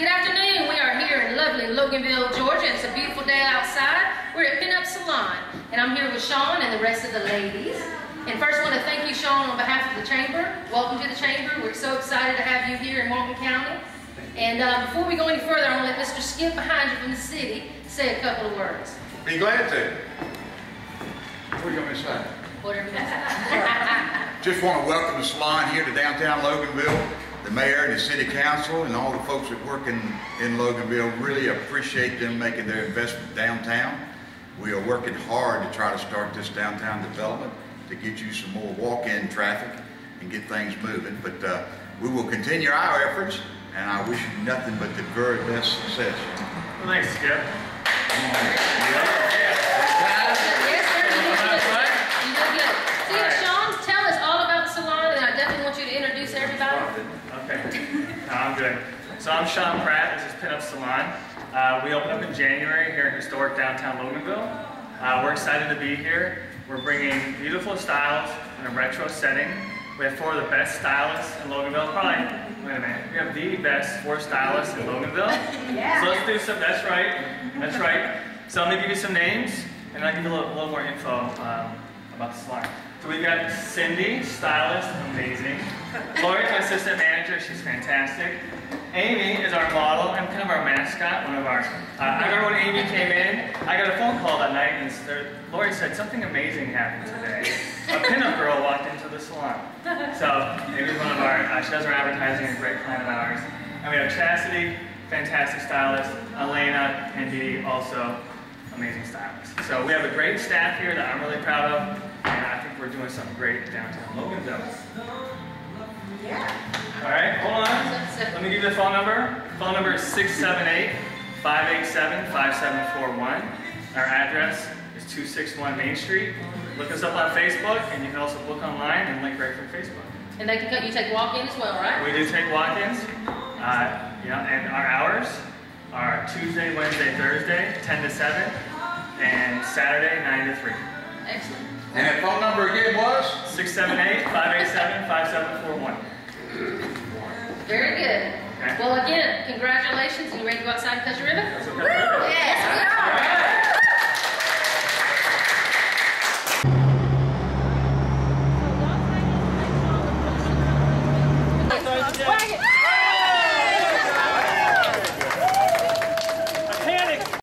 Good afternoon. We are here in lovely Loganville, Georgia. It's a beautiful day outside. We're at Pinup Salon, and I'm here with Sean and the rest of the ladies. And first, I want to thank you, Sean, on behalf of the chamber. Welcome to the chamber. We're so excited to have you here in Walton County. And uh, before we go any further, I want to let Mr. Skip behind you from the city say a couple of words. Be glad to. What are you going to say? Whatever you say. Just want to welcome the salon here to downtown Loganville, the mayor and the city council and all the folks that work in, in Loganville. Really appreciate them making their investment downtown. We are working hard to try to start this downtown development to get you some more walk-in traffic and get things moving. But uh, we will continue our efforts and I wish you nothing but the very best success. Well, thanks, Skip. Yes, sir. You did good. You did good. See, All right. Sean, tell us all about the salon, and I definitely want you to introduce everybody. Okay. No, So I'm Sean Pratt. This is Pinup Salon. Uh, we opened up in January here in historic downtown Loganville. Uh, we're excited to be here. We're bringing beautiful styles in a retro setting. We have four of the best stylists in Loganville. Probably, wait a minute. We have the best four stylists in Loganville. Yeah. So let's do some, that's right. That's right. So I'm gonna give you some names and I'll give you a little, little more info um, about the salon. So we've got Cindy, stylist, amazing. Lori's my assistant manager, she's fantastic. Amy is our model and kind of our mascot, one of our, uh, I remember when Amy came in, I got a phone call that night and there- Lori said, something amazing happened today. A pinup girl walked into the salon. So Amy's one of our, uh, she does our advertising, a great client of ours. And we have Chastity, fantastic stylist, Elena and Dee, also amazing stylists. So we have a great staff here that I'm really proud of, we're doing something great downtown Loganville. Yeah. All right, hold on. Let me give you the phone number. Phone number is 678-587-5741. Our address is 261 Main Street. Look us up on Facebook, and you can also book online and link right from Facebook. And they can, you take walk ins as well, right? We do take walk-ins. Uh, yeah, and our hours are Tuesday, Wednesday, Thursday, 10 to 7, and Saturday, 9 to 3. Excellent. And that phone number again was? 678-587-5741. Very good. Okay. Well, again, congratulations. You ready to go outside and cut your ribbon? That's okay. Are.